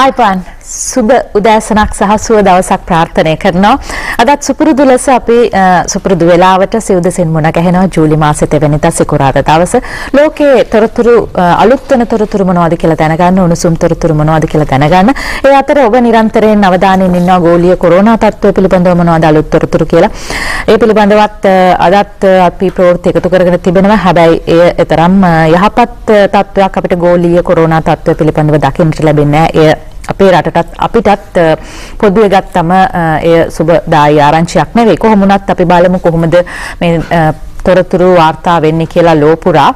Bye, plan. සුබ උදෑසනක් සහ සුව දවසක් ප්‍රාර්ථනය කරනවා. අදත් සුපුරුදු ලෙස අපි සුපුරුදු වෙලාවට සිව්දසින් මුණ ගැහෙනවා ජූලි මාසේ තෙවැනිදා සිකුරාදා දවස. ලෝකයේ තොරතුරු අලුත් වෙන තොරතුරු මොනවද කියලා දැනගන්න, උණුසුම් තොරතුරු මොනවද කියලා දැනගන්න. ඒ අතර ඔබ නිරන්තරයෙන් අවධානයෙන් ඉන්නවා ගෝලීය කොරෝනා තත්ත්වය පිළිබඳව මොනවද අලුත් තොරතුරු කියලා. ඒ පිළිබඳවත් අදත් අපි ප්‍රවෘත්ති එකතු කරගෙන තිබෙනවා. හැබැයි එය තරම් යහපත් තත්ත්වයක් අපිට ගෝලීය කොරෝනා තත්ත්වය පිළිබඳව දකින්නට ලැබෙන්නේ නැහැ. එය අපේ රටටත් අපිටත් පොදුවේ ගත්තම එය සුබදායි ආරංචියක් නෙවෙයි. කොහොම වුණත් අපි බලමු කොහොමද මේ තොරතුරු වාර්තා වෙන්නේ කියලා ලෝපුරා.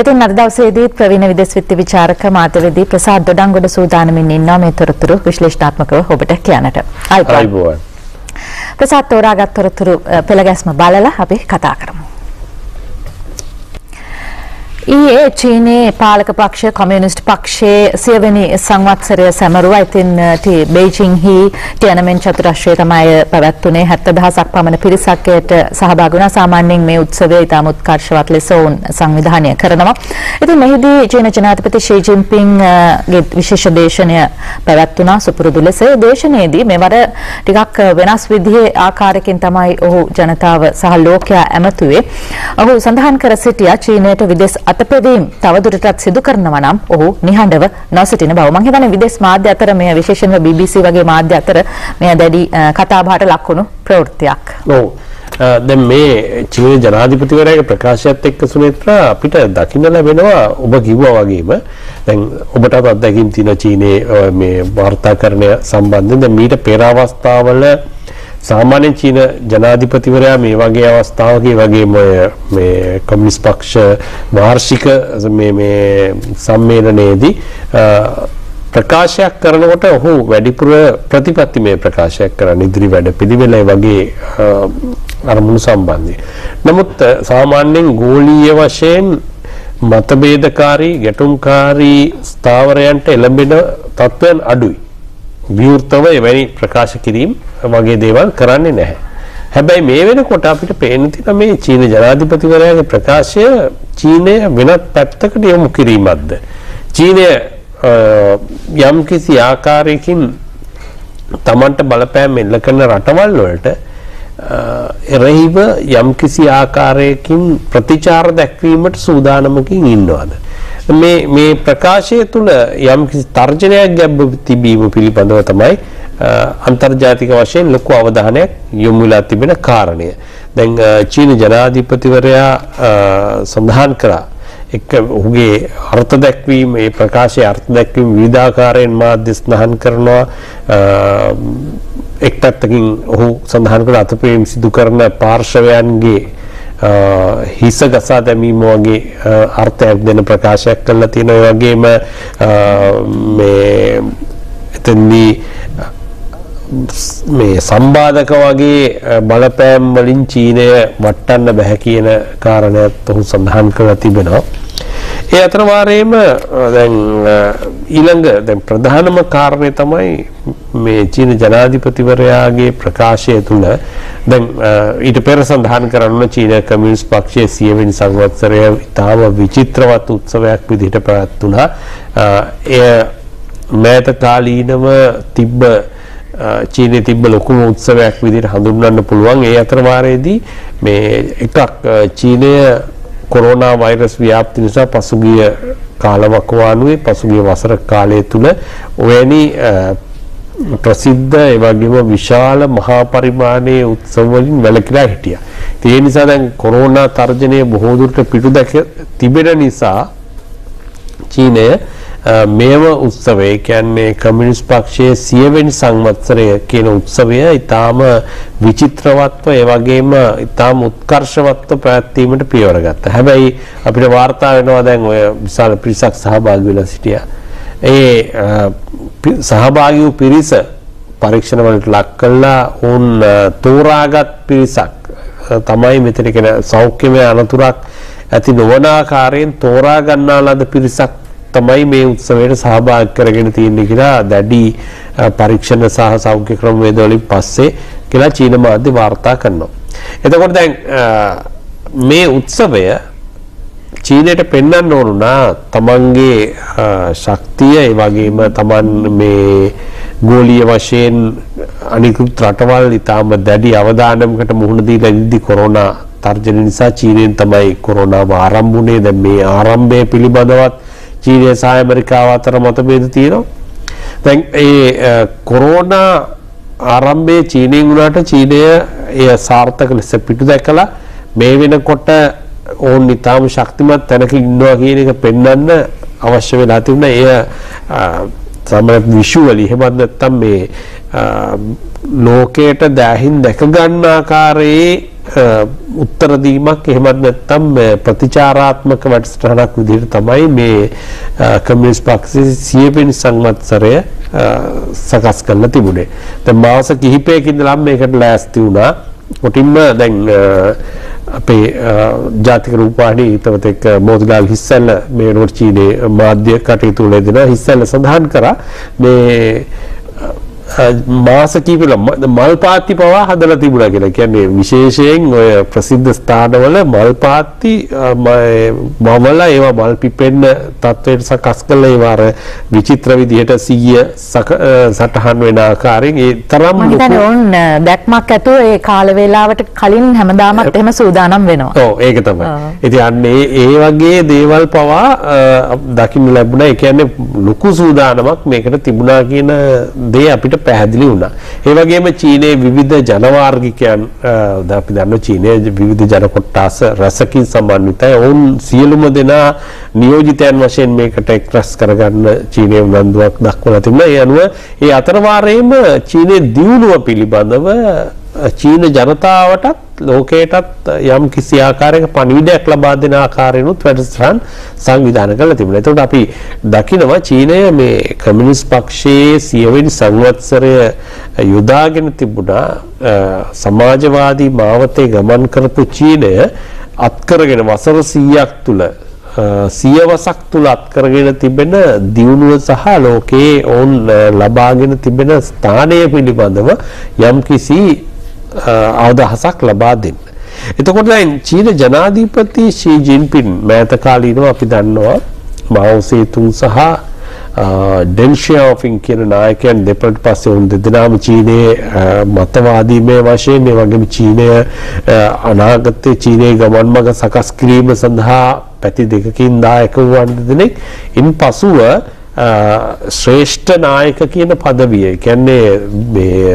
ඉතින් අද දවසේදී ප්‍රවීණ විදේශ විත්ති විචාරක මාතවේදී ප්‍රසාද් දොඩංගොඩ සූදානමින් ඉන්නවා මේ තොරතුරු විශ්ලේෂණාත්මකව ඔබට කියන්නට. අයිබෝන්. ප්‍රසාද් තෝරාගත් තොරතුරු පෙළගැස්ම බලලා අපි කතා කරමු. ඊයේ චීනයේ පාලක පක්ෂ කොමියුනිස්ට් පක්ෂයේ සියවෙනි සංවත්සරය සැමරුවා. ඉතින් බේජිංහි ටියනමෙන් චතුරශ්‍රය තමයි පැවැත්වුනේ 70000ක් පමණ පිරිසක් එයට සහභාගී වුණා. සාමාන්‍යයෙන් මේ උත්සවය ඉතාම උත්කර්ෂවත් ලෙස වුන් සංවිධානය කරනවා. ඉතින් මෙහිදී චීන ජනාධිපති ෂී ජින්පින්ගේ විශේෂ දේශනය පැවැත්වුණා සුපුරුදු ලෙස. ඒ දේශනයේදී මෙවර ටිකක් වෙනස් විදිහේ ආකාරයකින් තමයි ඔහු ජනතාව සහ ලෝකයා ඇමතුවේ. ඔහු සඳහන් කර සිටියා චීනයට විදේශ අතපෙවීම් තවදුරටත් සිදු කරනවා නම් ඔහු නිහඬව නොසිටින බව. මම හිතන්නේ විදේශ මාධ්‍ය අතර මෙය විශේෂයෙන්ම BBC වගේ මාධ්‍ය අතර මෙය දැඩි කතාබහට ලක් වුණු ප්‍රවෘත්තියක්. ඔව්. දැන් මේ චීන ජනාධිපතිවරයාගේ ප්‍රකාශයත් එක්ක සුනේත්‍රා අපිට දකින්න ලැබෙනවා ඔබ කිව්වා වගේම දැන් ඔබටත් අත්දැකීම් තියෙන චීනයේ මේ වාර්තාකරණය සම්බන්ධයෙන් දැන් මීට පෙර අවස්ථාවල සාමාන්‍ය චීන ජනාධිපතිවරයා මේ වගේ අවස්ථාවක වගේ මේ කොමියුනිස්ට් පක්ෂ වාර්ෂික මේ මේ සම්මේලනයේදී ප්‍රකාශයක් කරනකොට ඔහු වැඩිපුර ප්‍රතිපත්තිමය ප්‍රකාශයක් කරන ඉදිරි වැඩ පිළිවෙල වගේ අරමුණු සම්බන්ධය. නමුත් සාමාන්‍යයෙන් ගෝලීය වශයෙන් මතභේදකාරී ගැටුම්කාරී ස්ථාවරයන්ට එළඹෙන තත්ත්වයන් අඩුයි. විවෘතව එවැනි ප්‍රකාශ කිරීම වගේ දේවල් කරන්නේ නැහැ. හැබැයි මේ වෙනකොට අපිට පේන තියෙන මේ චීන ජනාධිපතිවරයාගේ ප්‍රකාශය චීනය වෙනත් පැත්තකට යොමු කිරීමක්ද? චීනය යම් කිසි ආකාරයකින් Tamanට බලපෑම් එල්ල කරන රටවල් වලට එරෙහිව යම් කිසි ආකාරයකින් ප්‍රතිචාර දැක්වීමට සූදානමකින් ඉන්නවද? මේ මේ ප්‍රකාශය තුළ යම් කිසි තර්ජනයක් ගැබ්බ තිබීම පිළිබඳව තමයි අන්තර්ජාතික වශයෙන් ලොකු අවධානයක් යොමු වෙලා තිබෙන කාරණය. දැන් චීන ජනාධිපතිවරයා සඳහන් කරා එක්ක ඔහුගේ අර්ථ දැක්වීම ඒ ප්‍රකාශයේ අර්ථ දැක්වීම විවිධාකාරයෙන් මාධ්‍ය සඳහන් කරනවා එක් පැත්තකින් ඔහු සඳහන් කළ අතපෙවීම් සිදු කරන පාර්ශවයන්ගේ හිස ගසා දැමීම වගේ අර්ථයක් දෙන ප්‍රකාශයක් කරලා තියෙනවා. ඒ වගේම මේ එතනදී මේ සම්බාධක වගේ බලපෑම් වලින් චීනය වටන්න බෑ කියන කාරණයක් ඔහු සඳහන් කරලා තිබෙනවා. ඒ අතර වාරයේම දැන් ඊළඟ දැන් ප්‍රධානම කාරණය තමයි මේ චීන ජනාධිපතිවරයාගේ ප්‍රකාශය තුළ දැන් ඊට පෙර සඳහන් කරන්න චීන කමියුනිස්ට් පක්ෂයේ සියවෙනි සංවත්සරය ඉතාම විචිත්‍රවත් උත්සවයක් විදිහට පැවැත්වුණා. එය මෑත කාලීනව තිබ්බ චීනයේ තිබ්බ ලොකුම උත්සවයක් විදිහට හඳුන්වන්න පුළුවන්. ඒ අතර වාරයේදී මේ එකක් චීනය කොරෝනා වෛරස් ව්‍යාප්ති නිසා පසුගිය කාලවකවානුවේ පසුගිය වසර කාලය තුල ඔවැනි ප්‍රසිද්ධ ඒ වගේම විශාල මහා පරිමාණයේ උත්සව වලින් වැළකීලා හිටියා. ඒ නිසා දැන් කොරෝනා තර්ජනය බොහෝ දුරට පිටු දැක තිබෙන නිසා චීනය මේව උත්සවය කියන්නේ කමියුනිස්ට් පක්ෂයේ සියවෙනි සංවත්සරය කියන උත්සවය ඊටාම විචිත්‍රවත්ව ඒ වගේම ඊටාම උත්කර්ෂවත්ව පැවැත්වීමට පියවර ගත්තා. හැබැයි අපිට වාර්තා වෙනවා දැන් ඔය විශාල පිරිසක් සහභාගී වෙලා සිටියා. ඒ සහභාගී වූ පිරිස පරීක්ෂණ වලට ලක් කළා උන් තෝරාගත් පිරිසක් තමයි මෙතන කියන සෞඛ්‍යමය අනතුරක් ඇති නොවන ආකාරයෙන් තෝරා ගන්නා ලද පිරිසක් තමයි මේ උත්සවයට සහභාගී කරගෙන තියෙන්නේ කියලා දැඩි පරීක්ෂණ සහ සෞඛ්‍ය ක්‍රමවේද වලින් පස්සේ කියලා චීන මාධ්‍ය වාර්තා කරනවා. එතකොට දැන් මේ උත්සවය චීනයට පෙන්වන්න ඕනුනා තමන්ගේ අ, ශක්තිය ඒ වගේම තමන් මේ ගෝලීය වශයෙන් අනිකුත් රටවල් ඉතාම දැඩි අවධානයකට මුහුණ දීලා ඉදි කොරෝනා තර්ජන නිසා චීනයෙන් තමයි කොරෝනාව ආරම්භ වුණේ දැන් මේ ආරම්භය පිළිබඳවත් චීනය සහ ඇමරිකාව අතර මතභේද තියෙනවා දැන් ඒ අ, කොරෝනා ආරම්භයේ චීනයෙන් වුණාට චීනය එය සාර්ථක ලෙස පිටු දැකලා මේ වෙනකොට ඕන් ඉතාම ශක්තිමත් තැනක ඉන්නවා කියන එක පෙන්වන්න අවශ්‍ය වෙලා තිබුණා. එය සමහර විෂුවලි එහෙමත් නැත්නම් මේ අ, ලෝකයට දැහින් දැක ගන්න ආකාරයේ අ, උත්තර දීමක් එහෙමත් නැත්නම් අ, ප්‍රතිචාරාත්මක වැඩසටහනක් විදිහට තමයි මේ අ, කමියුනිස්ට් පක්ෂයේ සියවෙනි සංවත්සරය අ, සකස් කරලා තිබුණේ. දැන් මාස කිහිපයකින් ඉඳලා මේකට ලෑස්ති වුණා. කොටින්ම දැන් අ, අපේ අ, ජාතික රූපවාහිනී ඊතවත් එක්ක මෝතිලාල් හිස්සැල්ල මේ වෙනකොට චීනයේ මාධ්‍ය කටයුතු වල දෙන හිස්සැල්ල සඳහන් කරා මේ අ, මාස කීපෙල මල් පාත්ති පවා හදලා තිබුණා කියලා. කියන්නේ විශේෂයෙන් ඔය ප්‍රසිද්ධ ස්ථානවල මල් පාත්ති මවලා ඒවා මල් පිපෙන්න තත්වයට සකස් කළා ඒවා අර විචිත්‍ර විදිහට සීය සටහන් වෙන ආකාරයෙන් ඒ තරම් ඕන් දැක්මක් ඇතුව ඒ කාල වේලාවට කලින් හැමදාමත් එහෙම සූදානම් වෙනවා. ඔව් ඒක තමයි. ඉතින් අන්න ඒ වගේ දේවල් පවා දකින්න ලැබුණා. ඒ කියන්නේ ලොකු සූදානමක් මේකට තිබුණා කියන දේ අපිට පැහැදිලි වුණා. ඒ වගේම චීනයේ විවිධ ජනවාර්ගිකයන් අ, දැන් අපි දන්නවා චීනයේ විවිධ ජන කොට්ටාස රැසකින් සමන්විතයි. ඔවුන් සියලුම දෙනා නියෝජිතයන් වශයෙන් මේකට එක්රැස් කරගන්න චීනයේ උනන්දුවක් දක්වලා තිබුණා. ඒ අනුව ඒ අතර වාරයේම චීනයේ දියුණුව පිළිබඳව චීන ජනතාවටත් ලෝකයටත් යම් කිසි ආකාරයක පණිවිඩයක් ලබා දෙන ආකාරයෙන්ුත් වැඩසටහන් සංවිධානය කරලා තිබුණා. එතකොට අපි දකිනවා චීනය මේ කමියුනිස්ට් පක්ෂයේ සියවෙනි සංවත්සරය යොදාගෙන තිබුණා අ, සමාජවාදී මාවතේ ගමන් කරපු චීනය අත්කරගෙන වසර 100ක් තුල අ, සියවසක් තුල අත්කරගෙන තිබෙන දියුණුව සහ ලෝකයේ ඔවුන් අ, ලබාගෙන තිබෙන ස්ථානය පිළිබඳව යම්කිසි අ, අවදහසක් ලබා දෙන්න. එතකොට දැන් චීන ජනාධිපති ෂී ජින්පින් මෑත කාලීනව අපි දන්නවා මාව් සේතුන් සහ ඩෙන් ෂියාओෆින් කියන නායකයන් දෙපළට පස්සේ උන් දෙදෙනාම චීනයේ අ, මතවාදීමය වශයෙන් ඒ වගේම චීනය අ, අනාගතයේ චීනයේ ගමන් මඟ සකස් කිරීම සඳහා පැති දෙකකින් දායක වූවන් දෙදෙනෙක් ඉන් පසුව අ, ශ්‍රේෂ්ඨ නායක කියන පදවිය කියන්නේ මේ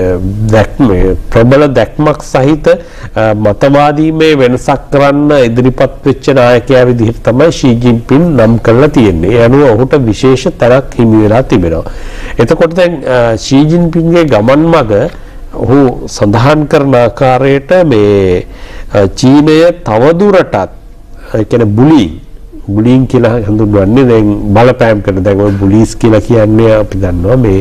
දැක්ම ප්‍රබල දැක්මක් සහිත අ, මතවාදීමේ වෙනසක් කරන්න ඉදිරිපත් වෙච්ච නායකයා විදිහට තමයි ෂී ජින්පින් නම් කරලා තියෙන්නේ. ඒ අනුව ඔහුට විශේෂ තැනක් හිමි වෙලා තිබෙනවා. එතකොට දැන් අ, ෂී ජින්පින්ගේ ගමන් මඟ ඔහු සඳහන් කරන ආකාරයට මේ අ, චීනය තවදුරටත් ඒ කියන්නේ බුලින් බුලින් කියලා හඳුන්වන්නේ දැන් බලපෑම් කරන දැන් ඔය බුලිස් කියලා කියන්නේ අපි දන්නවා මේ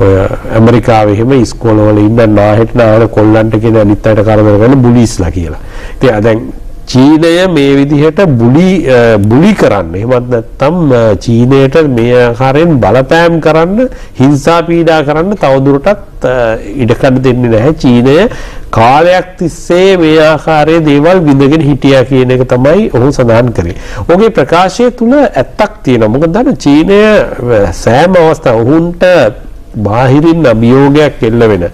ඔය ඇමරිකාවේ එහෙම ඉස්කෝලවල ඉන්න නාහෙට නාන කොල්ලන්ට කියන අනිත් අයට කරදර කරන බුලිස්ලා කියලා. ඉතින් දැන් චීනය මේ විදිහට බුලි අ, බුලි කරන්න එහෙමත් නැත්නම් අ, චීනයට මේ ආකාරයෙන් බලපෑම් කරන්න හිංසා පීඩා කරන්න තවදුරටත් අ, ඉඩකඩ දෙන්නේ නැහැ චීනය කාලයක් තිස්සේ මේ ආකාරයේ දේවල් විඳගෙන හිටියා කියන එක තමයි ඔහු සඳහන් කරේ. ඔහුගේ ප්‍රකාශය තුල ඇත්තක් තියෙනවා. මොකද දන්න චීනය අ, සෑම අවස්ථාව ඔහුන්ට බාහිරින් අභියෝගයක් එල්ල වෙන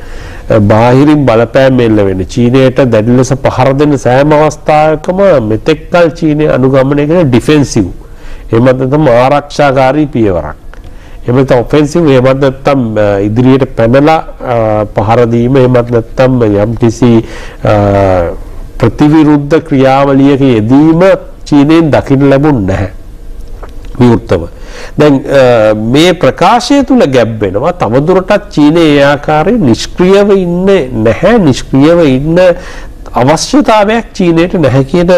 බාහිරින් බලපෑම් එල්ල වෙන චීනයට දැඩි ලෙස පහර දෙන සෑම අවස්ථාවකම මෙතෙක්කල් චීනය අනුගමනය කරන ඩිෆෙන්සිව් එහෙමත් නැත්නම් ආරක්ෂාකාරී පියවරක්. එහෙම නැත්නම් ඔෆෙන්සිව් එහෙමත් නැත්නම් අ, ඉදිරියට පැනලා අ, පහර දීම එහෙමත් නැත්නම් යම්කිසි අ, ප්‍රතිවිරුද්ධ ක්‍රියාවලියක යෙදීම චීනයෙන් දකින්න ලැබුණ නැහැ. විවෘතව. දැන් අ, මේ ප්‍රකාශය තුල ගැබ් වෙනවා තවදුරටත් චීනය ඒ ආකාරයෙන් නිෂ්ක්‍රියව ඉන්නේ නැහැ නිෂ්ක්‍රියව ඉන්න අවශ්‍යතාවයක් චීනයට නැහැ කියන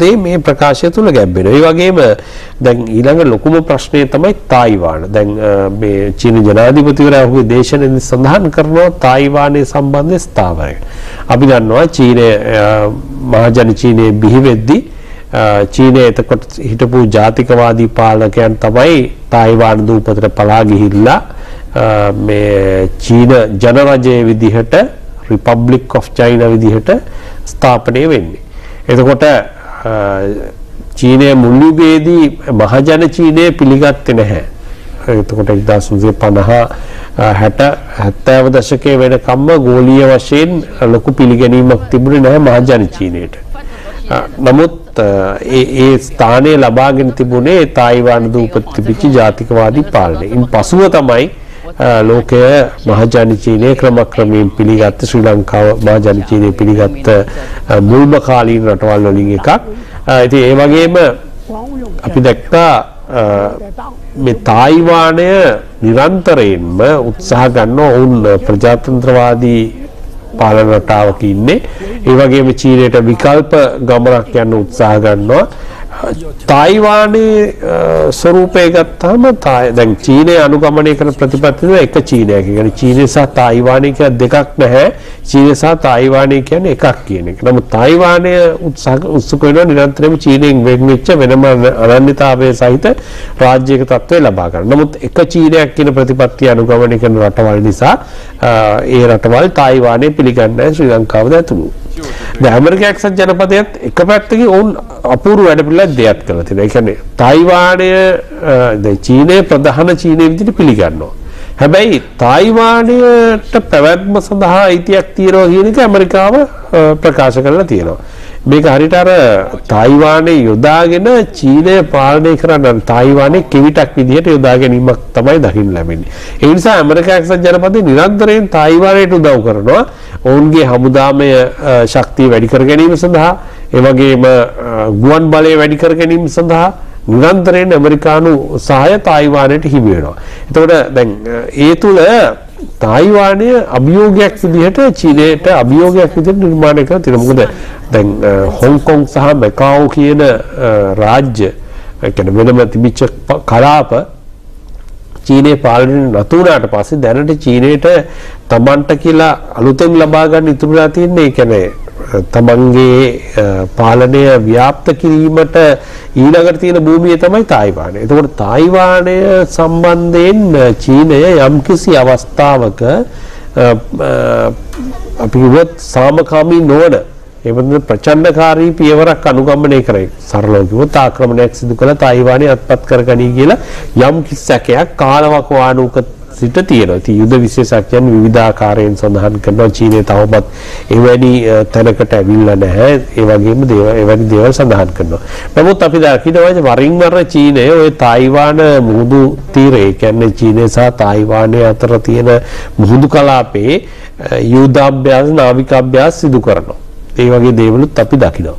දේ මේ ප්‍රකාශය තුල ගැබ් වෙනවා. ඒ වගේම දැන් ඊළඟ ලොකුම ප්‍රශ්නය තමයි තායිවාන. දැන් අ, මේ චීන ජනාධිපතිවරයා ඔහුගේ දේශනාවේ සඳහන් කරනවා තායිවානයේ සම්බන්ධ ස්ථාවරය. අපි දන්නවා චීනය අ, මහජන චීනයේ බිහි වෙද්දී අ, චීනයේ එතකොට හිටපු ජාතිකවාදී පාලකයන් තමයි තායිවාන දූපතට පලා ගිහිල්ලා අ, මේ චීන ජනරජයේ විදිහට රිපබ්ලික් ඔෆ් චයිනා විදිහට ස්ථාපනය වෙන්නේ. එතකොට අ, චීනය මුල් යුගයේදී මහජන චීනය පිළිගත්තේ නැහැ. එතකොට 1950 60 70 දශකයේ වෙනකම්ම ගෝලීය වශයෙන් ලොකු පිළිගැනීමක් තිබුණේ නැහැ මහජන චීනයට. නමුත් ඒ ඒ ස්ථානය ලබාගෙන තිබුණේ තායිවාන දූපත තිබිච්ච ජාතිකවාදී පාලනය. ඉන් පසුව තමයි ලෝකය මහජන චීනය ක්‍රමක්‍රමයෙන් පිළිගත්ත ශ්‍රී ලංකාව මහජන චීනය පිළිගත්ත මුල්ම කාලීන රටවල් වලින් එකක්. ඉතින් ඒ වගේම අපි දැක්කා මේ තායිවානය නිරන්තරයෙන්ම උත්සාහ ගන්න ඔවුන් ප්‍රජාතන්ත්‍රවාදී පාලන රටාවක ඉන්නේ. ඒ වගේම චීනයට විකල්ප ගමනක් යන්න උත්සාහ ගන්නවා. තායිවානයේ ස්වරූපය ගත්තාම දැන් චීනය අනුගමනය කරන ප්‍රතිපත්තිය එක චීනයක්. ඒ කියන්නේ චීනය සහ තායිවානය කියන දෙකක් නැහැ. චීනය සහ තායිවානය කියන්නේ එකක් කියන එක. නමුත් තායිවානය උත්සුක වෙනවා නිරන්තරයෙන්ම චීනයෙන් වෙන් වෙච්ච වෙනම අනන්‍යතාවය සහිත රාජ්‍යයක තත්ත්වය ලබා ගන්න. නමුත් එක චීනයක් කියන ප්‍රතිපත්තිය අනුගමනය කරන රටවල් නිසා ඒ රටවල් තායිවානය පිළිගන්නේ ශ්‍රී ලංකාවද ඇතුළු. දැන් ඇමරිකා එක්සත් ජනපදයත් එක පැත්තකින් ඔවුන් අපූර්ව වැඩ පිළිවෙලක් දෙයක්. ඒ කියන්නේ තායිවානය දැන් චීනය ප්‍රධාන චීනය විදිහට පිළිගන්නවා. හැබැයි තායිවානයට පැවැත්ම සඳහා අයිතියක් තියෙනවා කියන එක ඇමරිකාව ප්‍රකාශ කරලා තියෙනවා. මේක හරියට අර තායිවානයේ යොදාගෙන චීනය පාලනය කරන්න තායිවානයේ කෙවිතක් විදිහට යොදා ගැනීමක් තමයි දකින්න ලැබෙන්නේ. ඒ නිසා ඇමරිකා එක්සත් ජනපදයේ නිරන්තරයෙන් තායිවානයට උදව් කරනවා. ඔවුන්ගේ හමුදාමය ශක්තිය වැඩි කර ගැනීම සඳහා ඒ වගේම ගුවන් බලය වැඩි කර ගැනීම සඳහා නිරන්තරයෙන් ඇමරිකානු සහාය තායිවානයට හිමි වෙනවා. එතකොට දැන් ඒ තුල තායිවානය අභියෝගයක් විදිහට චීනයට අභියෝගයක් විදිහට නිර්මාණය කරලා තියෙනවා. මොකද දැන් හොංකොං සහ මැකාව් කියන රාජ්‍ය කියන්නේ වෙනම තිබිච්ච කලාප චීනයේ පාලනය නතු වුණාට පස්සේ දැනට චීනයට තමන්ට කියලා අලුතෙන් ලබා ගන්න ඉතුරු වෙලා තියෙන්නේ ඒ කියන්නේ තමන්ගේ පාලනය ව්‍යාප්ත කිරීමට ඊළඟට තියෙන භූමිය තමයි තායිවානය. එතකොට තායිවානය සම්බන්ධයෙන් චීනය යම්කිසි අවස්ථාවක අපි කිව්වොත් සාමකාමී නොවන එවන ප්‍රචණ්ඩකාරී පියවරක් අනුගමනය කරයි. සරලව කිව්වොත් ආක්‍රමණයක් සිදු කළ තායිවානය අත්පත් කරගනී කියලා යම් කිස්සකයක් කාලවකවානුක සිට තියෙනවා. ඉතින් යුද විශේෂඥයන් විවිධාකාරයෙන් සඳහන් කරනවා චීනය තවමත් එවැනි තැනකට ඇවිල්ලා නැහැ. ඒ වගේම දේව එවැනි දේවල් සඳහන් කරනවා. නමුත් අපි දකිනවා වරින් වර චීනය ওই තායිවාන මුහුදු තීරය කියන්නේ චීනය සහ තායිවානය අතර තියෙන මුහුදු කලාපේ යුද්ධාභ්‍යාස නාවිකාභ්‍යාස සිදු කරනවා. ඒ වගේ දේවලුත් අපි දකිනවා.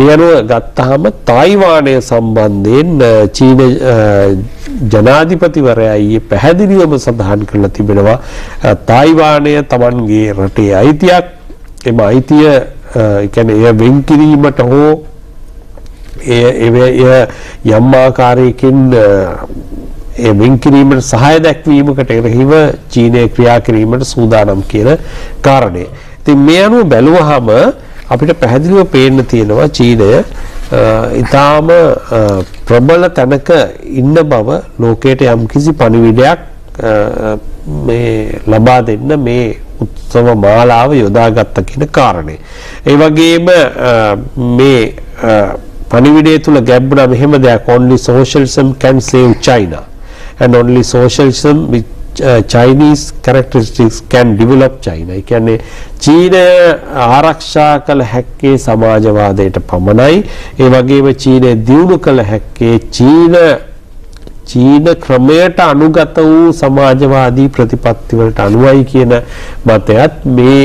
ඒ අනුව ගත්තාම තායිවානය සම්බන්ධයෙන් චීන ජනාධිපතිවරයා ඊයේ පැහැදිලිවම සඳහන් කරලා තිබෙනවා තායිවානය Tamanගේ රටේ අයිතියක් එම අයිතිය කියන්නේ එය වෙන් කිරීමට හෝ එය යම් ආකාරයකින් ඒ වෙන් කිරීමට සහාය දැක්වීමකට එරෙහිව චීනය ක්‍රියා කිරීමට සූදානම් කියන කාරණය. ඉතින් මේ අනුව බැලුවහම අපිට පැහැදිලිව පේන්න තියෙනවා චීනය ඊටාම ප්‍රබල තැනක ඉන්න බව ලෝකයට යම්කිසි පණිවිඩයක් මේ ලබා දෙන්න මේ උත්සව මාලාව යොදාගත්ත කියන කාරණේ. ඒ වගේම මේ පණිවිඩය තුල ගැඹුණා මෙහෙම දෙයක් only socialism can save China and only socialism which uh, Chinese characteristics can develop China. ඒ කියන්නේ චීනය ආරක්ෂා කළ හැක්කේ සමාජවාදයට පමණයි. ඒ වගේම චීනය දියුණු කළ හැක්කේ චීන චීන ක්‍රමයට අනුගත වූ සමාජවාදී ප්‍රතිපත්ති වලට අනුවයි කියන මතයත් මේ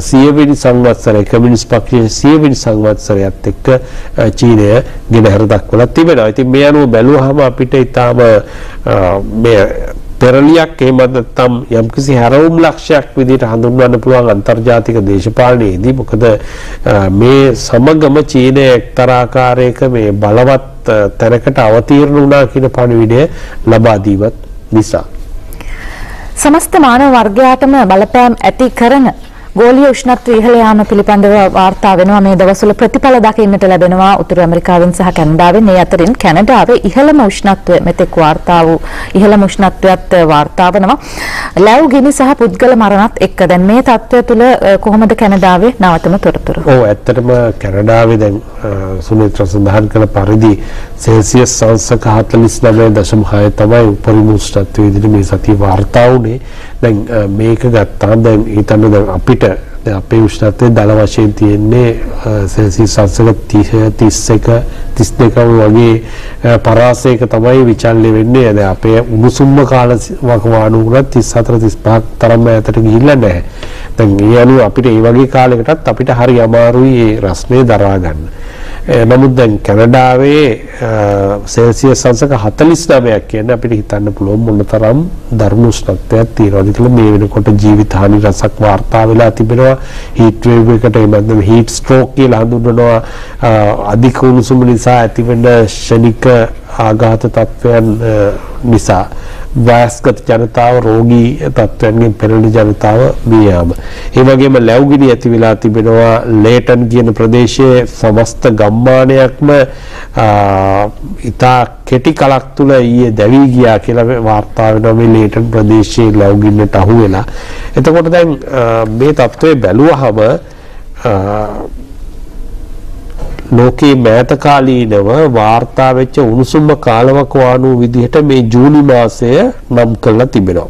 සියවෙනි සංවත්සරය කමියුනිස්ට් පක්ෂයේ සියවෙනි සංවත්සරයත් එක්ක චීනය ගෙනහැර දක්වලා තිබෙනවා. ඉතින් මේ අනුව බැලුවහම අපිට ඊටාම මේ පෙරලියක් එහෙමත් නැත්නම් යම්කිසි හැරවුම් ලක්ෂයක් විදිහට හඳුන්වන්න පුළුවන් අන්තර්ජාතික දේශපාලනයේදී. මොකද මේ සමගම චීනය එක්තරා ආකාරයක මේ බලවත් තැනකට අවතීර්ණ වුණා කියන පණිවිඩය ලබා දීමත් නිසා. සමස්ත මානව වර්ගයාටම බලපෑම් ඇති කරන ගෝලීය උෂ්ණත්වය ඉහළ යාම පිළිබඳව වාර්තා වෙනවා. මේ දවස්වල ප්‍රතිඵල දකින්නට ලැබෙනවා. උතුරු ඇමරිකාවෙන් සහ කැනඩාවෙන් මේ අතරින් කැනඩාවේ ඉහළම උෂ්ණත්වය මෙතෙක් වාර්තා වූ ඉහළම උෂ්ණත්වයත් වාර්තා වෙනවා. ලැව් ගිනි සහ පුද්ගල මරණත් එක්ක. දැන් මේ තත්ත්වය තුළ අ, කොහොමද කැනඩාවේ නවතම තොරතුරු? ඔව් ඇත්තටම කැනඩාවේ දැන් සුනිත්‍ර සඳහන් කළ පරිදි සෙල්සියස් සංසක 49.6 තමයි උපරිම උෂ්ණත්වය විදිහට මේ සතිය වාර්තා වුණේ. දැන් අ, මේක ගත්තාම දැන් හිතන්න දැන් අපිට දැන් අපේ උෂ්ණත්වය දල වශයෙන් තියෙන්නේ අ, සෙල්සියස් සංසක 30 31 32 වගේ අ, පරාසයක තමයි විචල්්‍ය වෙන්නේ. දැන් අපේ උණුසුම්ම කාල වකවානු උනත් 34 35ක් තරම් ඈතට ගිහිල්ලා නැහැ. දැන් ඒ අනුව අපිට මේ වගේ කාලයකටත් අපිට හරි අමාරුයි මේ රස්නේ දරා ගන්න. ඒ නමුත් දැන් කැනඩාවේ සෙල්සියස් සංසක 49ක් කියන්නේ අපිට හිතන්න පුළුවන් මොනතරම් දරුණු උෂ්ණත්වයක් තියෙනවද කියලා. මේ වෙනකොට ජීවිත හානි රසක් වාර්තා වෙලා තිබෙනවා. හීට් වේව් එකට එහෙම නැත්නම් හීට් ස්ට්‍රෝක් කියලා හඳුන්වනවා. අ, අධික උණුසුම නිසා ඇතිවෙන ෂණික ආඝාත තත්ත්වයන් අ, නිසා වයස්ගත ජනතාව රෝගී තත්ත්වයන්ගෙන් පෙළෙන ජනතාව මිය යාම. ඒ වගේම ලැබුගිනි ඇති වෙලා තිබෙනවා ලේටන් කියන ප්‍රදේශයේ සමස්ත ගම්මානයක්ම ආ, ඉතා කෙටි කලක් තුල ඊයේ දැවී ගියා කියලා වාර්තා වෙනවා මේ ලේටන් ප්‍රදේශයේ ලැබුගින්නට අහු වෙලා. එතකොට දැන් ආ, මේ තත්ත්වය බැලුවහම ආ, ලෝකයේ මෑත කාලීනව වාර්තා වෙච්ච උණුසුම කාලවකවානුව විදිහට මේ ජූනි මාසය නම් කරලා තිබෙනවා.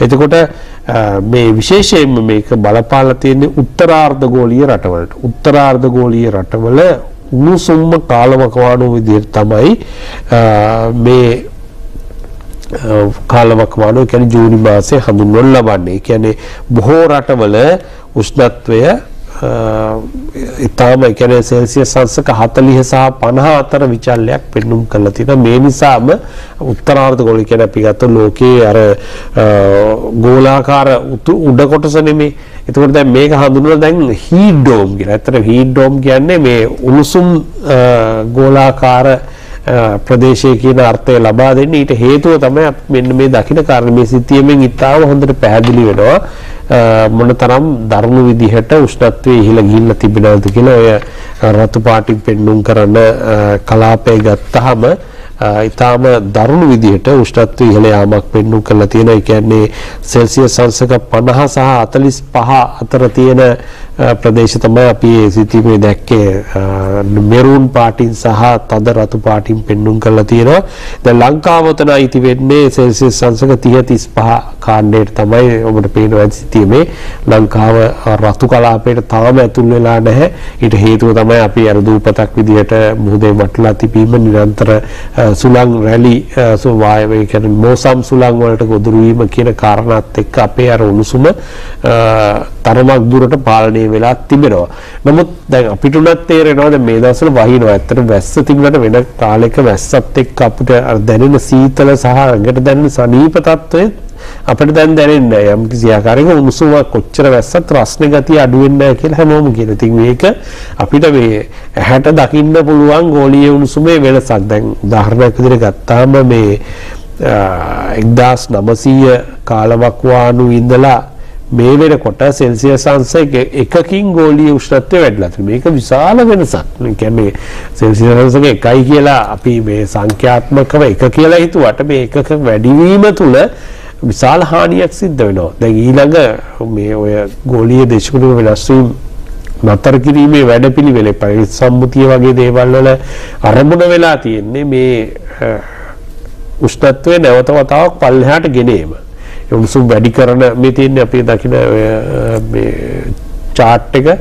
එතකොට අ, මේ විශේෂයෙන්ම මේක බලපාලා තියෙන්නේ උත්තරාර්ධගෝලීය රටවලට. උත්තරාර්ධගෝලීය රටවල උණුසුම්ම කාලවකවානුව විදිහට තමයි අ, මේ කාලවකවානුව කියන්නේ ජූනි මාසයේ හඳුන්වනු ලබන්නේ. ඒ කියන්නේ බොහෝ රටවල උෂ්ණත්වය ඉතාම ඒ කියන්නේ සෙල්සියස් අංශක 40 සහ 50 අතර විචල්යක් පෙන්눔 කරලා තියෙනවා. මේ නිසාම උත්තරාර්ධ ගෝලය කියන්නේ අපි ගත්ත ලෝකයේ අර අ, ගෝලාකාර උතු- උඩ කොටස නෙමේ. එතකොට දැන් මේක හඳුන්වලා දැන් හීට් ඩෝම් කියලා. ඇත්තට හීට් ඩෝම් කියන්නේ මේ උණුසුම් අ, ගෝලාකාර අ, ප්‍රදේශය කියන අර්ථය ලබා දෙන්න ඊට හේතුව තමයි අපි මෙන්න මේ දකින්න කාරණේ මේ සිතියමෙන් ඉතාම හොඳට පැහැදිලි වෙනවා අ, මොනතරම් දරුණු විදිහට උෂ්ණත්වයේ ඉහළ ගිහිල්ලා තිබෙනවද කියලා ඔය රතු පාටින් පෙන්눔 කරන අ, කලාපය ගත්තාම ඉතාම දරුණු විදිහට උෂ්ණත්වය ඉහළ යාමක් පෙන්눔 කරලා තියෙනවා. ඒ කියන්නේ සෙල්සියස් අංශක 50 සහ 45 අතර තියෙන අ, ප්‍රදේශ තමයි අපි මේ සිතිමේ දැක්කේ අ, මෙරූන් පාටින් සහ තද රතු පාටින් පෙන්눔 කරලා තියෙනවා. දැන් ලංකාව උතන අයිති වෙන්නේ සෙල්සියස් අංශක 30 35 කාණ්ඩයට තමයි ඔබට පේනවා සිතිමේ ලංකාව අ, රතු කලාපයට තාම ඇතුල් වෙලා නැහැ. ඊට හේතුව තමයි අපි අර දූපතක් විදිහට මුහුදේ වටලා තිබීම නිරන්තර අ, සුළං රැලි අ, සු වායවේ කියන්නේ මෝසම් සුළං වලට ගොදුරු වීම කියන කාරණාත් එක්ක අපේ අර උණුසුම අ, තරමක් දුරට පාලනය වෙලා තිබෙනවා. නමුත් දැන් අපිට උනත් තේරෙනවා දැන් මේ දවස්වල වහිනවා. ඇත්තට වැස්ස තිබුණාට වෙන කාලයක වැස්සත් එක්ක අපිට අර දැනෙන සීතල සහ ඇඟට දැනෙන සනීප තත්ත්වය අපිට දැන් දැනෙන්නේ නැහැ. යම් කිසි ආකාරයක උණුසුමක් කොච්චර වැස්සත් රස්නේ ගතිය අඩු වෙන්නේ නැහැ කියලා හැමෝම කියනවා. ඉතින් මේක අපිට මේ ඇහැට දකින්න පුළුවන් ගෝලීය උණුසුමේ වෙනසක්. දැන් උදාහරණයක් විදිහට ගත්තාම මේ අ, 1900 කාලවකවානු ඉඳලා මේ වෙනකොට සෙල්සියස් අංශයක එකකින් ගෝලීය උෂ්ණත්වය වැඩිලා තියෙනවා. මේක විශාල වෙනසක්. ඒ කියන්නේ සෙල්සියස් අංශක එකයි කියලා අපි මේ සංඛ්‍යාත්මකව එක කියලා හිතුවට මේ එකක වැඩිවීම තුල විශාල හානියක් සිද්ධ වෙනවා. දැන් ඊළඟ මේ ඔය ගෝලීය දේශගුණික වෙනස් වීම නතර කිරීමේ වැඩපිළිවෙලේ පරිසම්මුතිය වගේ දේවල් වල අරමුණ වෙලා තියෙන්නේ මේ අ, උෂ්ණත්වය නැවත වතාවක් පල්ලෙහාට ගෙනීම. ඒ උණුසුම් වැඩි කරන මේ තියෙන්නේ අපි දකින ඔය අ, මේ chart එක අ,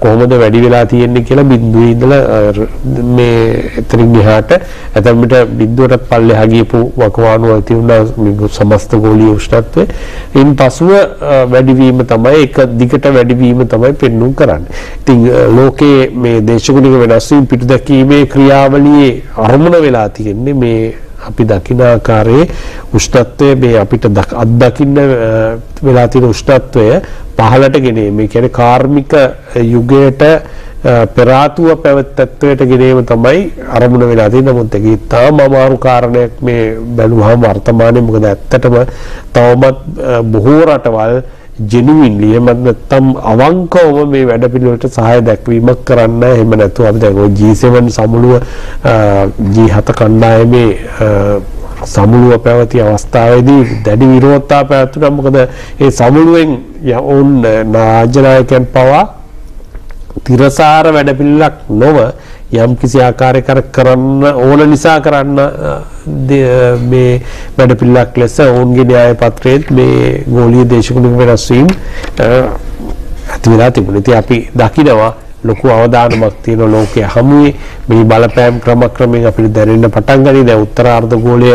කොහොමද වැඩි වෙලා තියෙන්නේ කියලා බිඳුවේ ඉඳලා අ, ර- මේ එතනින් එහාට ඇතැම් විට බිඳුවට පල්ලෙහා ගියපු වකවානුව ඇති වුණා මේ සමස්ත ගෝලීය උෂ්ණත්වය. ඉන් පසුව අ, වැඩිවීම තමයි එක දිගට වැඩිවීම තමයි පෙන්눔 කරන්නේ. ඉතින් අ, ලෝකයේ මේ දේශගුණික වෙනස් වීම පිටුදැකීමේ ක්‍රියාවලියේ අරමුණ වෙලා තියෙන්නේ මේ අපි දකින ආකාරයේ උෂ්ණත්වය මේ අපිට දක්- අත්දකින්න අ, වෙලා තියෙන උෂ්ණත්වය පහළට ගෙනීම. ඒ කියන්නේ කාර්මික යුගයට අ, පෙර ආතුව පැවැත් තත්වයට ගෙනීම තමයි අරමුණ වෙලා තියෙන්නේ. නමුත් ඒක ඉතාම අමාරු කාරණයක් මේ බැලුවහම වර්තමානයේ මොකද ඇත්තටම තවමත් අ, බොහෝ රටවල් ජෙනුවින්ලි එහෙමත් නැත්නම් අවංකවම මේ වැඩපිළිවෙලට සහාය දැක්වීමක් කරන්න එහෙම නැතුව අපි දැන් ওই G7 සමුළුව G7 කණ්ඩායමේ සමුළුව පැවති අවස්ථාවේදී දැඩි විරෝධතා පැවතුණා මොකද ඒ සමුළුවෙන් ඔවුන් රාජ්‍යනායකයන් පවා තිරසාර වැඩපිළිවෙලක් නොව යම් කිසි ආකාරයකට කරන්න ඕන නිසා කරන්න මේ වැඩපිළිවෙලක් ලෙස ඔවුන්ගේ න්‍යාය පත්‍රයේත් මේ ගෝලීය දේශගුණික වෙනස් වීම ඇති වෙලා තිබුණා. ඉතින් අපි දකිනවා ලොකු අවධානමක් තියෙන ලෝකයේ හමුවේ. මේ බලපෑම් ක්‍රමක්‍රමයෙන් අපිට දැනෙන්න පටන් ගනී. දැන් උත්තර අර්ධගෝලය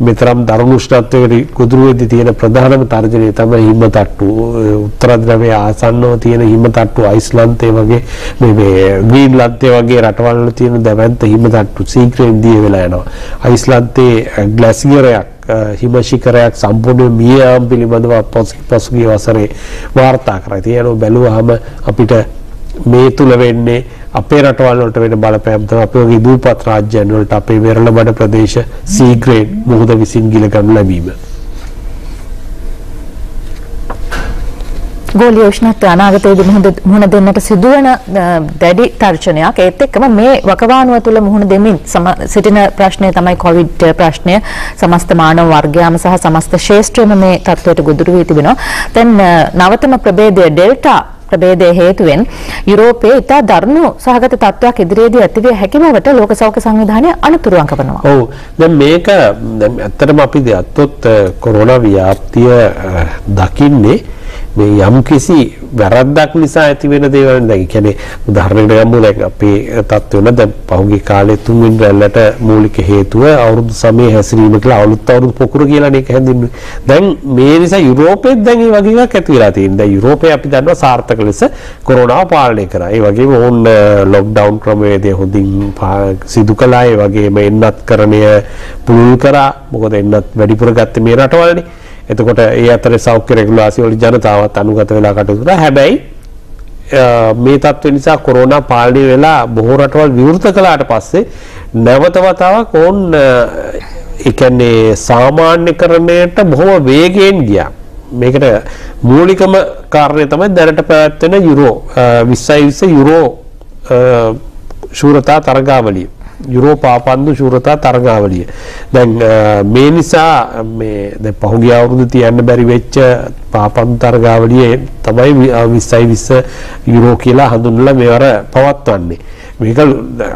මෙතරම් දරුණු උෂ්ණත්වයකට ගොදුරු වෙද්දී තියෙන ප්‍රධානම තර්ජනය තමයි හිම තට්ටු උත්තර ධ්‍රවයේ ආසන්නව තියෙන හිම තට්ටු අයිස්ලන්තේ වගේ මේ මේ ග්‍රීන්ලන්තේ වගේ රටවල් වල තියෙන දැවැන්ත හිම තට්ටු ශීඝ්‍රයෙන් දිය වෙලා යනවා. අයිස්ලන්තේ ග්ලැසියරයක් හිම ශිඛරයක් සම්පූර්ණ මිය යාම පිළිබඳව පසුගිය වසරේ වාර්තා කරා. ඉතින් බැලුවාම අපිට මේ තුල වෙන්නේ අපේ රටවල් වලට වෙන බලපෑම් තමයි අපේ වගේ දූපත් රාජ්‍යයන් වලට අපේ වෙරළ බඩ ප්‍රදේශ සී ග්‍රේඩ් මුහුද විසින් ගිල ගන්න ලැබීම. ගෝලීය උෂ්ණත්වය අනාගතයේදී මුහුණ දෙන්නට සිදුවන දැඩි තර්ජනයක් ඒත් එක්කම මේ වකවානුව තුළ මුහුණ දෙමින් සිටින ප්‍රශ්නය තමයි කොවිඩ් ප්‍රශ්නය සමස්ත මානව වර්ගයාම සහ සමස්ත ශේෂ්ත්‍රයම මේ තත්ත්වයට ගොදුරු වී තිබෙනවා. දැන් නවතම ප්‍රභේදය ඩෙල්ටා ප්‍රභේදය හේතුවෙන් යුරෝපයේ ඉතා දරුණු සහගත තත්ත්වයක් ඉදිරියේදී ඇතිවිය හැකි බවට ලෝක සෞඛ්‍ය සංවිධානය අනුතුරු අඟවනවා. ඔව්. දැන් මේක දැන් ඇත්තටම අපි දැත්තොත් කොරෝනා ව්‍යාප්තිය දකින්නේ මේ යම් කිසි වැරද්දක් නිසා ඇති වෙන දේවල් දැන් කියන්නේ උදාහරණයකට ගමු දැන් අපේ තත්ත්වෙ වෙන දැන් පහුගිය කාලේ තුන්වෙනි රැල්ලට මූලික හේතුව අවුරුදු සමයේ හැසිරීම කියලා අවුරුදු අවුරුදු පොකුර කියලා නේ හැඳින්වෙන්නේ. දැන් මේ නිසා යුරෝපෙත් දැන් මේ වගේ එකක් ඇති වෙලා තියෙනවා. දැන් යුරෝපේ අපි දන්නවා සාර්ථක ලෙස කොරෝනාව පාලනය කරා. ඒ වගේම ඕන් ලොක්ඩවුන් ක්‍රමවේදය හොඳින් සිදු කළා. ඒ වගේම එන්නත්කරණය පුළුල් කරා. මොකද එන්නත් වැඩිපුර ගත්තේ මේ රටවල්නේ. එතකොට ඒ අතර සෞඛ්‍ය රෙගුලාසි වල ජනතාවත් අනුගත වෙලා කටයුතු කරා. හැබැයි මේ තත්ත්ව නිසා කොරෝනා පාලනය වෙලා බොහෝ රටවල් විවෘත කළාට පස්සේ නැවත වතාවක් ඕන් ඒ කියන්නේ සාමාන්‍යකරණයට බොහොම වේගයෙන් ගියා. මේකට මූලිකම කාරණය තමයි දැනට පැවැත්වෙන යුරෝ 20යි 20 යුරෝ ශූරතා තරගාවලිය. යුරෝපාපන්දු ශූරතා තරගාවලිය. දැන් මේ නිසා මේ දැන් පහුගිය අවුරුදු තියන්න බැරි වෙච්ච පාපන්දු තරගාවලිය තමයි 20යි 20 යුරෝ කියලා හඳුන්වලා මේවර පවත්වන්නේ. මේක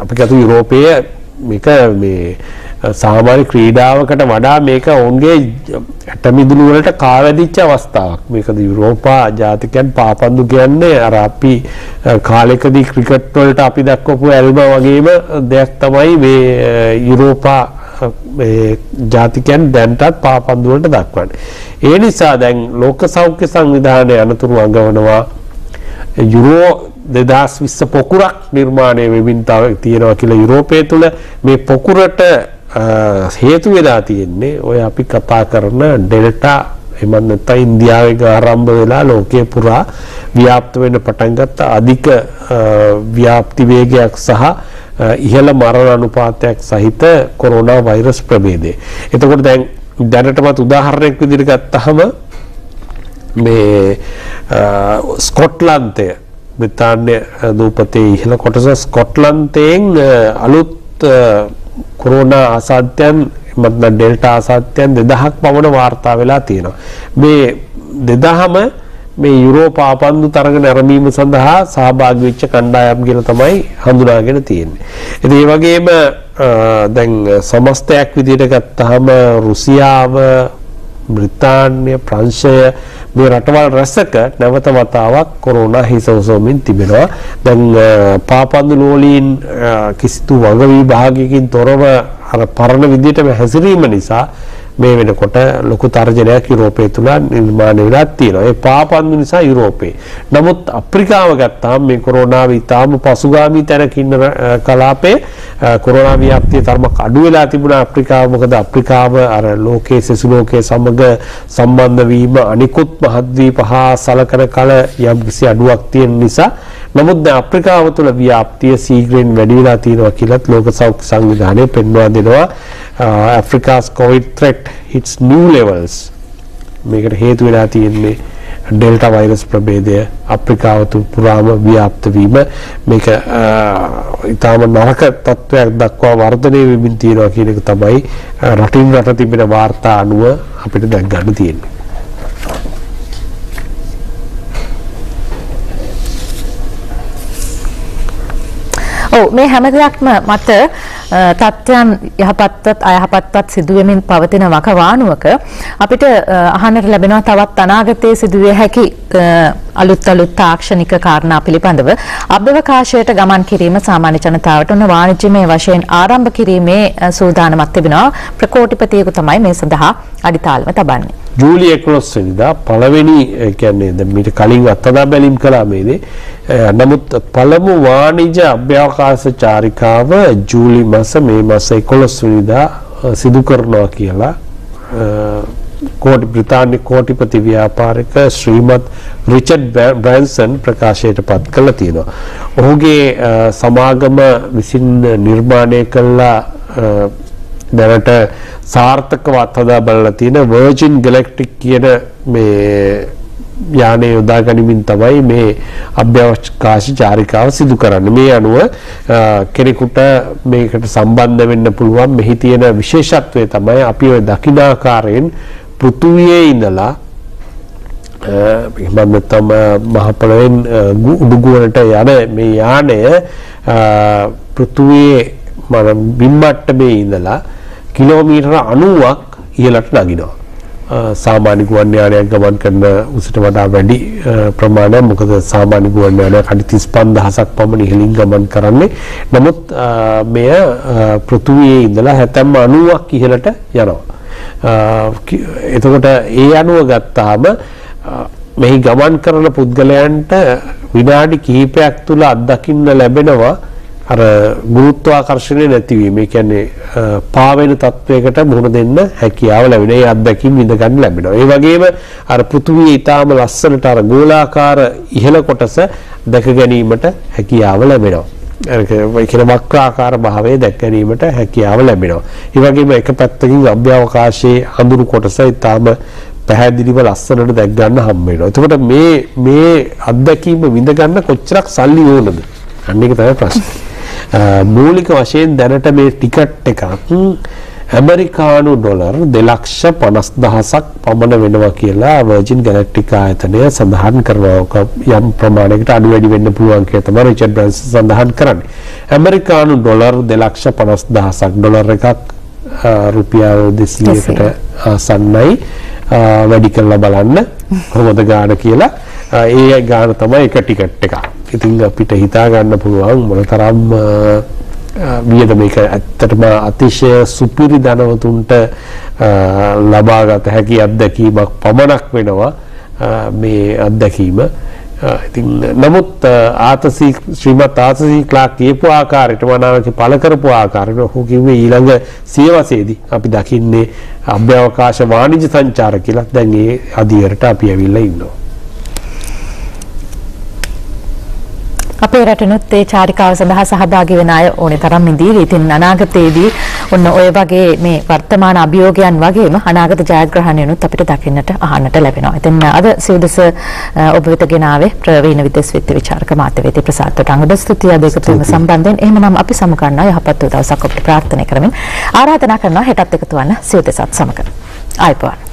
අපි කියතු යුරෝපයේ මේක මේ සාමාන්‍ය ක්‍රීඩාවකට වඩා මේක ඔවුන්ගේ ඇටමිදුළු වලට කාවැදිච්ච අවස්ථාවක්. මේකද යුරෝපා ජාතිකයන් පාපන්දු කියන්නේ අර අපි කාලෙකදී ක්‍රිකට් වලට අපි දක්වපු ඇල්ම වගේම දෙයක් තමයි මේ යුරෝපා මේ ජාතිකයන් දැන්ටත් පාපන්දු වලට දක්වන්නේ. ඒ නිසා දැන් ලෝක සෞඛ්‍ය සංවිධානය අනතුරු අඟවනවා යුරෝ දෙදස් විස්ස පොකුරක් නිර්මාණය වෙමින් තියෙනවා කියලා යුරෝපය තුළ මේ පොකුරට හේතු වෙලා තියෙන්නේ ඔය අපි කතා කරන ඩෙල්ටා එමත් නැත්නම් ඉන්දියාවේ ආරම්භ වෙලා ලෝකේ පුරා ව්‍යාප්ත වෙන්න පටන් ගත්ත අධික ව්‍යාප්ති වේගයක් සහ ඉහළ මරණ අනුපාතයක් සහිත කොරෝනා වෛරස් ප්‍රභේදය. එතකොට දැන් දැනටමත් උදාහරණයක් විදිහට ගත්තහම මේ ස්කොට්ලන්තය බ්‍රිතාන්‍ය දූපතේ ඉහළ කොටස ස්කොට්ලන්තයෙන් අලුත් කොරෝනා අසාධ්‍යයන් එමත් ඩෙල්ටා අසාධ්‍යයන් දෙදහක් පමණ වාර්තා වෙලා තියෙනවා. මේ දෙදහම මේ යුරෝප ආපන්දු තරග නැරඹීම සඳහා සහභාගී වෙච්ච කණ්ඩායම් කියලා තමයි හඳුනාගෙන තියෙන්නේ. ඉතින් ඒ වගේම දැන් සමස්තයක් විදිහට ගත්තාම රුසියාව බ්‍රිතාන්‍ය ප්‍රංශය මේ රටවල් රැසක නැවත වතාවක් කොරෝනා හිස ඔසවමින් තිබෙනවා. දැන් පාපන්දු නෝලීන් කිසිදු වග විභාගයකින් තොරව අර පරණ විදිහටම හැසිරීම නිසා මේ වෙනකොට ලොකු තර්ජනයක් යුරෝපය තුළ නිර්මාණය වෙලා තියෙනවා. ඒ පාපන්දු නිසා යුරෝපේ. නමුත් අප්‍රිකාව ගත්තාම මේ කොරෝනාව ඉතාම පසුගාමී තැනක ඉන්න කලාපේ කොරෝනා ව්‍යාප්තිය තරමක් අඩු වෙලා තිබුණා අප්‍රිකාව. මොකද අප්‍රිකාව අර ලෝකයේ සෙසු ලෝකයේ සමග සම්බන්ධ වීම අනිකුත් මහද්වීප හා සලකන කල යම්කිසි අඩුවක් තියෙන නිසා නමුත් දැන් අප්‍රිකාව තුළ ව්‍යාප්තිය සීඝ්‍රයෙන් වැඩි වෙලා තියෙනවා කියලත් ලෝක සෞඛ්‍ය සංවිධානය පෙන්වා දෙනවා. Africa's COVID threat hits new levels. මේකට හේතු වෙලා තියෙන්නේ ඩෙල්ටා වෛරස් ප්‍රභේදය අප්‍රිකාව තුළ පුරාම ව්‍යාප්ත වීම මේක ඉතාම නරක තත්ත්වයක් දක්වා වර්ධනය වෙමින් තියෙනවා කියන එක තමයි රටින් රට තිබෙන වාර්තා අනුව අපිට දැක් ගන්න තියෙන්නේ. ඔව් මේ හැම දෙයක්ම මත තත්ත්වයන් යහපත්වත් අයහපත්වත් සිදුවෙමින් පවතින වකවානුවක අපිට අහන්නට ලැබෙනවා තවත් අනාගතයේ සිදුවිය හැකි අලුත් අලුත් තාක්ෂණික කාරණා පිළිබඳව. අභ්‍යවකාශයට ගමන් කිරීම සාමාන්‍ය ජනතාවට උන වාණිජ්‍යමය වශයෙන් ආරම්භ කිරීමේ සූදානමක් තිබෙනවා. ප්‍රකෝටිපතියෙකු තමයි මේ සඳහා අඩිතාලම තබන්නේ. ජූලි 11 වෙනිදා පළවෙනි කියන්නේ දැන් මීට කලින් අත්දැක බැලීම් කළා මේදී Eh, නමුත් පළමු වාණිජ අභ්‍යවකාශ චාරිකාව ජූලි මාස මේ මාස 11 වෙනිදා eh, සිදු කරනවා කියලා eh, කෝටි බ්‍රිතාන්‍ය කෝටිපති ව්‍යාපාරික ශ්‍රීමත් රිචඩ් බ්‍රැන්සන් ප්‍රකාශයට පත් කළා තියෙනවා. ඔහුගේ සමාගම විසින් නිර්මාණය කළා දැනට සාර්ථකව අත්හදා බලලා තියෙන වර්ජින් ගැලැක්ටික් කියන මේ යානය යොදා ගනිමින් තමයි මේ අභ්‍යවකාශ චාරිකාව සිදු කරන්නේ. මේ අනුව කෙනෙකුට මේකට සම්බන්ධ වෙන්න පුළුවන් මෙහි තියෙන විශේෂත්වය තමයි අපි ඔය දකිනාකාරයෙන් පෘථුවියේ ඉඳලා එහෙම නැත්නම් මහ පොළොවෙන් උඩුගුවනට යන මේ යානය පෘථුවියේ මම බිම්මට්ටමේ ඉඳලා කිලෝමීටර 90ක් ඉහළට නගිනවා. සාමාන්‍ය ගුවන් යානයක් ගමන් කරන උසට වඩා වැඩි ප්‍රමාණයක් මොකද සාමාන්‍ය ගුවන් යානයක් අඩි 35000ක් පමණ ඉහළින් ගමන් කරන්නේ. නමුත් මෙය පෘථුවියේ ඉඳලා හැතැම්ම 90ක් ඉහළට යනවා. එතකොට ඒ අනුව ගත්තාම මෙහි ගමන් කරන පුද්ගලයන්ට විනාඩි කිහිපයක් තුල අත්දකින්න ලැබෙනවා අර ගුරුත්වාකර්ෂණය නැතිවීම. ඒ කියන්නේ පාවෙන තත්වයකට මුහුණ දෙන්න හැකියාව ලැබෙන. ඒ අත්දැකීම් විඳ ගන්න ලැබෙනවා. ඒ වගේම අර පෘථුවියේ ඊටාම ලස්සනට අර ගෝලාකාර ඉහළ කොටස දැක ගැනීමට හැකියාව ලැබෙනවා. ඒ කියන වක්‍රාකාර භාවය දැක ගැනීමට හැකියාව ලැබෙනවා. ඒ වගේම එක පැත්තකින් අභ්‍යවකාශයේ අඳුරු කොටස ඊටාම පැහැදිලිව ලස්සනට දැක් ගන්න හම්බ වෙනවා. එතකොට මේ මේ අත්දැකීම විඳ ගන්න කොච්චරක් සල්ලි ඕනද? අන්න ඒක තමයි ප්‍රශ්නේ. මූලික වශයෙන් දැනට මේ ටිකට් එකක් ඇමරිකානු ඩොලර් දෙලක්ෂ පනස් දහසක් පමණ වෙනවා කියලා වර්ජින් ගැලක්ටික් ආයතනය සඳහන් කරනවා යම් ප්‍රමාණයකට අඩු වැඩි වෙන්න පුළුවන් කියලා තමයි රිචඩ් බ්‍රැන්සන් සඳහන් කරන්නේ. ඇමරිකානු ඩොලර් දෙලක්ෂ පනස් දහසක් ඩොලර් එකක් රුපියල් දෙසීයකට ආසන්නයි වැඩි කරලා බලන්න කොහොමද ගාන කියලා ඒ ගාන තමයි එක ටිකට් එකක්. ඉතින් අපිට හිතා ගන්න පුළුවන් මොනතරම් වියද මේක ඇත්තටම අතිශය සුපිරි ධනවතුන්ට ලබාගත හැකි අත්දැකීමක් පමණක් වෙනවා මේ අත්දැකීම. ඉතින් නමුත් ආතසී ශ්‍රීමත් ආතසී ක්ලාක් කියපු ආකාරයට මනාවක පළ කරපු ආකාරයට ඔහු කිව්වේ ඊළඟ සියවසේදී අපි දකින්නේ අභ්‍යවකාශ වාණිජ්‍ය සංචාර කියලා. දැන් ඒ අධියරට අපි ඇවිල්ලා ඉන්නවා. අපේ රටනුත් ඒ චාරිකාව සඳහා සහභාගී වෙන අය ඕනේ තරම් ඉඳී. ඉතින් අනාගතයේදී ඔන්න ඔය වගේ මේ වර්තමාන අභියෝගයන් වගේම අනාගත ජයග්‍රහණයනුත් අපිට දකින්නට අහන්නට ලැබෙනවා. ඉතින් අද සියදස ඔබ වෙත ගෙනාවේ ප්‍රවීණ විදේශ විත්ත විචාරක මාධ්‍යවේදී ප්‍රසාද් තොටංගොඩ ස්තුතියි අද එකතු වීම සම්බන්ධයෙන්. එහෙමනම් අපි සමු ගන්නවා යහපත් දවසක් ඔබට ප්‍රාර්ථනා කරමින් ආරාධනා කරනවා හෙටත් එකතු වන්න සියදසත් සමග. ආයිබෝන්